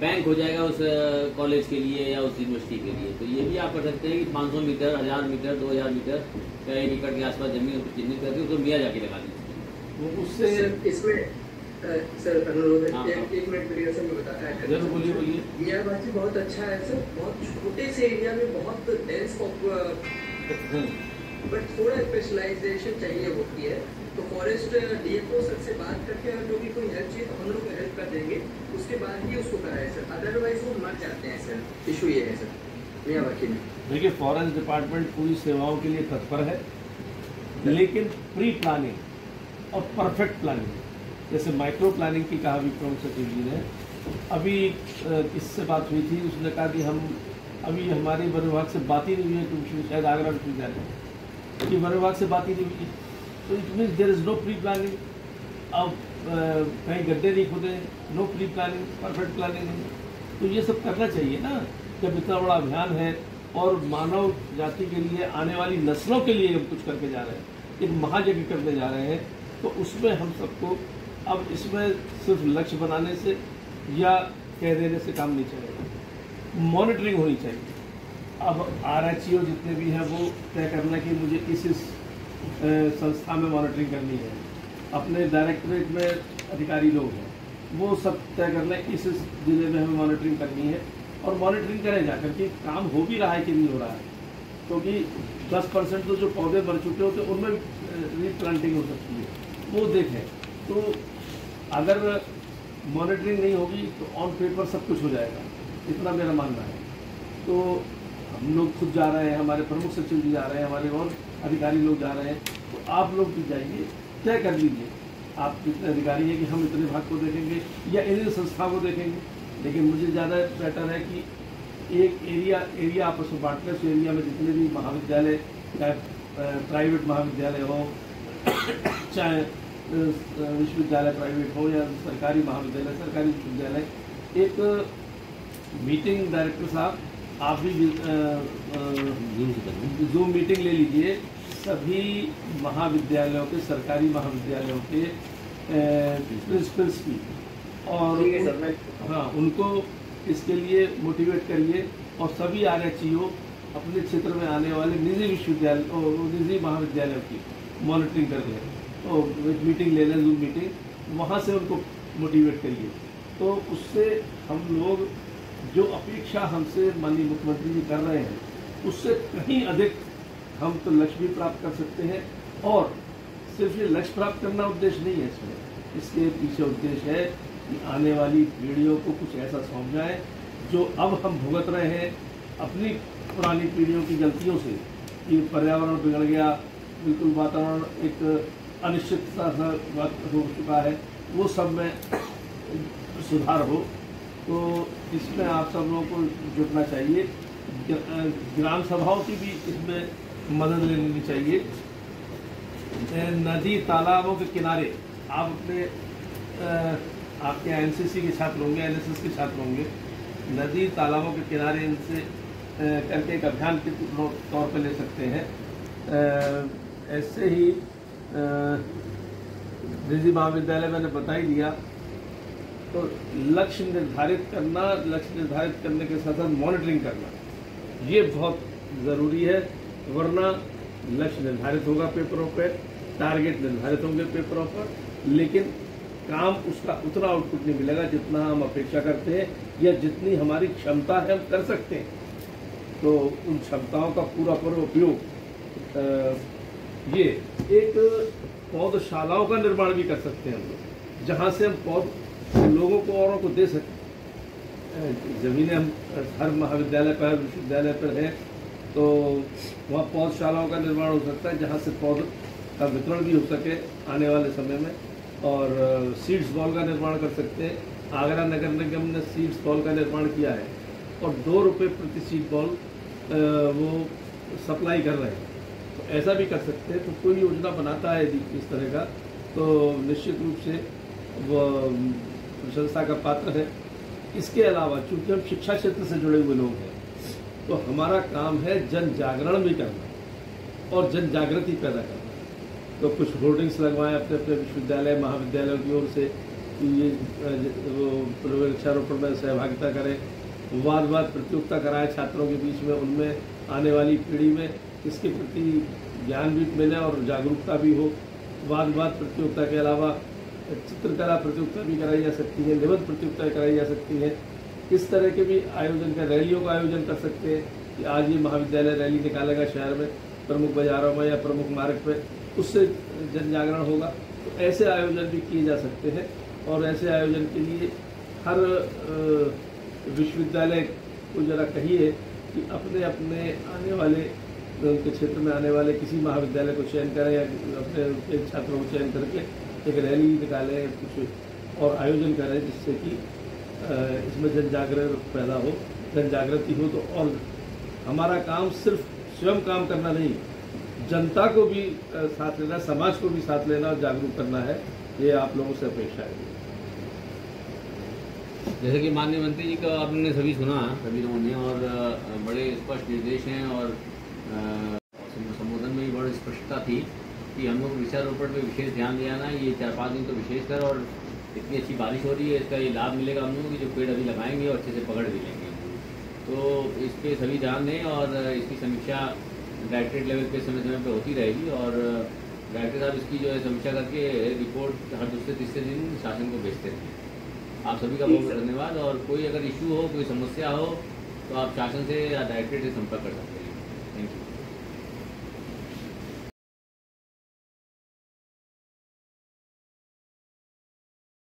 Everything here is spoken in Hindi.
बैंक हो जाएगा उस कॉलेज के लिए या उस यूनिवर्सिटी के लिए। तो ये भी आप कर सकते हैं कि 500 मीटर हज़ार मीटर 2000 मीटर या एक एकड़ के आसपास ज़मीन चिन्हित करके उसको मियाँ जाके लगा दीजिए। उससे इसमें सर अनुरोध है। हाँ, एक मिनट मैं ज़रूर बोलिए बोलिए। बहुत अच्छा है सर। बहुत छोटे से एरिया में बहुत डेंस बट थोड़ा स्पेशलाइजेशन चाहिए होती है। तो फॉरेस्ट डीएफओ सर से बात करके अगर जो भी कोई हेल्प चाहिए तो हम लोग हेल्प कर देंगे। उसके बाद ही उसको कराए सर। अदरवाइज़ वो मर जाते हैं सर। इशू ये है सर। मियाँवाची में देखिए फॉरेस्ट डिपार्टमेंट पूरी सेवाओं के लिए तत्पर है, लेकिन प्री प्लानिंग और परफेक्ट प्लानिंग जैसे माइक्रो प्लानिंग की कहा प्रमुख सचिव जी ने, अभी किससे बात हुई थी, उसने कहा कि हम, अभी हमारे वन विभाग से बात ही नहीं हुई है विश्व- शायद आगरा विश्वविद्यालय कि वन विभाग से बात ही नहीं हुई। तो it mean there is no pre planning अब कहीं गड्ढे नहीं खुदे no pre planning perfect planning नहीं। तो ये सब करना चाहिए ना, जब इतना बड़ा अभियान है और मानव जाति के लिए, आने वाली नस्लों के लिए हम कुछ करके जा रहे हैं, एक महायज्ञ करने जा रहे हैं तो उसमें हम सबको अब इसमें सिर्फ़ लक्ष्य बनाने से या कह देने से काम नहीं चलेगा। मॉनिटरिंग होनी चाहिए। अब आर जितने भी हैं वो तय करना कि मुझे इस इस संस्था में मॉनिटरिंग करनी है। अपने डायरेक्टरेट में अधिकारी लोग हैं। वो सब तय करना है इस ज़िले में हमें मॉनिटरिंग करनी है। और मॉनिटरिंग करें जाकर के, काम हो भी रहा है कि नहीं हो रहा है। क्योंकि 10 परसेंट तो जो पौधे मर चुके होते हैं, उनमें रीप्लांटिंग हो सकती है। वो देखें। तो अगर मॉनिटरिंग नहीं होगी तो ऑन पेपर सब कुछ हो जाएगा। इतना मेरा मानना है। तो हम लोग खुद जा रहे हैं, हमारे प्रमुख सचिव जी जा रहे हैं, हमारे और अधिकारी लोग जा रहे हैं तो आप लोग भी जाइए तय कर लीजिए। आप कितने अधिकारी हैं कि हम इतने भाग को देखेंगे या इन संस्था को देखेंगे। लेकिन मुझे ज़्यादा बेटर है कि एक एरिया एरिया आपस में बांट लें उस एरिया में जितने भी महाविद्यालय चाहे प्राइवेट महाविद्यालय हो चाहे विश्वविद्यालय प्राइवेट हो या सरकारी महाविद्यालय सरकारी विश्वविद्यालय एक मीटिंग डायरेक्टर साहब आप भी से जूम मीटिंग ले लीजिए। सभी महाविद्यालयों के सरकारी महाविद्यालयों के प्रिंसिपल्स की। और है उनको इसके लिए मोटिवेट करिए और सभी आर अपने क्षेत्र में आने वाले निजी विश्वविद्यालय और निजी महाविद्यालयों की मॉनिटरिंग कर लें तो एक मीटिंग ले लें जूम मीटिंग वहाँ से उनको मोटिवेट करिए। तो उससे हम लोग जो अपेक्षा हमसे माननीय मुख्यमंत्री जी कर रहे हैं उससे कहीं अधिक हम तो लक्ष्य भी प्राप्त कर सकते हैं और सिर्फ़ ये लक्ष्य प्राप्त करना उद्देश्य नहीं है इसमें। इसके पीछे उद्देश्य है कि आने वाली पीढ़ियों को कुछ ऐसा सौंप जाए जो अब हम भुगत रहे हैं अपनी पुरानी पीढ़ियों की गलतियों से। कि पर्यावरण बिगड़ गया, बिल्कुल वातावरण एक अनिश्चितता सा हो चुका है। वो सब में सुधार हो। तो इसमें आप सब लोगों को जुटना चाहिए। ग्राम सभाओं की भी इसमें मदद ले लेनी चाहिए। नदी, तालाबों के किनारे। आप अपने आपके एनसीसी के छात्र होंगे एनएसएस के छात्र होंगे। नदी, तालाबों के किनारे इनसे करके एक अभियान के तौर पर ले सकते हैं। ऐसे ही निजी महाविद्यालय मैंने बता ही दिया। तो लक्ष्य निर्धारित करना, लक्ष्य निर्धारित करने के साथ साथ मॉनिटरिंग करना, ये बहुत ज़रूरी है। वरना लक्ष्य निर्धारित होगा पेपरों पर टारगेट निर्धारित होंगे पेपरों पर, लेकिन काम उसका उतना आउटपुट नहीं मिलेगा जितना हम अपेक्षा करते हैं या जितनी हमारी क्षमता है हम कर सकते हैं। तो उन क्षमताओं का पूरा पूरा उपयोग ये एक पौधशालाओं का निर्माण भी कर सकते हैं हम लोग, जहाँ से हम पौध, लोगों को औरों को दे सकते जमीनें हम, हर महाविद्यालय पर, विश्वविद्यालय पर हैं तो वहाँ पौधशालाओं का निर्माण हो सकता है, जहाँ से पौध का वितरण भी हो सके आने वाले समय में। और सीड्स बॉल का निर्माण कर सकते हैं। आगरा नगर निगम ने सीड्स बॉल का निर्माण किया है और दो रुपये प्रति सीड बॉल वो सप्लाई कर रहे हैं। तो ऐसा भी कर सकते हैं। तो कोई योजना बनाता है यदि इस तरह का तो निश्चित रूप से वो प्रशंसा का पात्र है। इसके अलावा चूँकि हम शिक्षा क्षेत्र से जुड़े हुए लोग हैं तो हमारा काम है जन जागरण भी करना और जन जागृति पैदा करना। तो कुछ होर्डिंग्स लगवाएँ अपने अपने विश्वविद्यालय, महाविद्यालयों की ओर से कि ये वृक्षारोपण में सहभागिता करें वाद वाद प्रतियोगिता कराएँ छात्रों के बीच में, उनमें आने वाली पीढ़ी में, इसके प्रति ज्ञान भी मिले और जागरूकता भी हो। वाद वाद प्रतियोगिता के अलावा, चित्रकला प्रतियोगिता भी कराई जा सकती है, निबंध प्रतियोगिता कराई जा सकती है। इस तरह के भी आयोजन कर रैलियों का आयोजन कर सकते हैं? कि आज ये महाविद्यालय रैली निकालेगा शहर में, प्रमुख बाजारों में या प्रमुख मार्ग पे, उससे जन जागरण होगा। तो ऐसे आयोजन भी किए जा सकते हैं और ऐसे आयोजन के लिए हर विश्वविद्यालय को जरा कहिए कि अपने अपने आने वाले उनके क्षेत्र में आने वाले किसी महाविद्यालय को चयन करें या अपने उनके छात्रों को चयन करके एक रैली निकालें, कुछ और आयोजन करें, जिससे कि इसमें जन जागरण पैदा हो जन जागृति हो तो और हमारा काम सिर्फ़ स्वयं काम करना नहीं, जनता को भी साथ लेना, समाज को भी साथ लेना और जागरूक करना है, ये आप लोगों से अपेक्षा है। जैसे कि माननीय मंत्री जी का आपने सभी सुना, सभी लोगों ने, और बड़े स्पष्ट निर्देश हैं और संबोधन में भी बड़ी स्पष्टता थी कि हम लोग वृक्षारोपण पर विशेष ध्यान देना है ये चार पाँच दिन तो विशेष कर और इतनी अच्छी बारिश हो रही है इसका ये लाभ मिलेगा हम लोगों को जो पेड़ अभी लगाएँगे और अच्छे से पकड़ भी लेंगे। तो इस पर सभी ध्यान दें और इसकी समीक्षा डायरेक्टरेट लेवल पे समय समय पे होती रहेगी और डायरेक्टर साहब इसकी जो है समीक्षा करके रिपोर्ट हर दूसरे तीसरे दिन शासन को भेजते रहें। आप सभी का बहुत बहुत धन्यवाद और कोई अगर इशू हो कोई समस्या हो तो आप शासन से या डायरेक्टरेट से संपर्क कर सकते हैं। Thank you.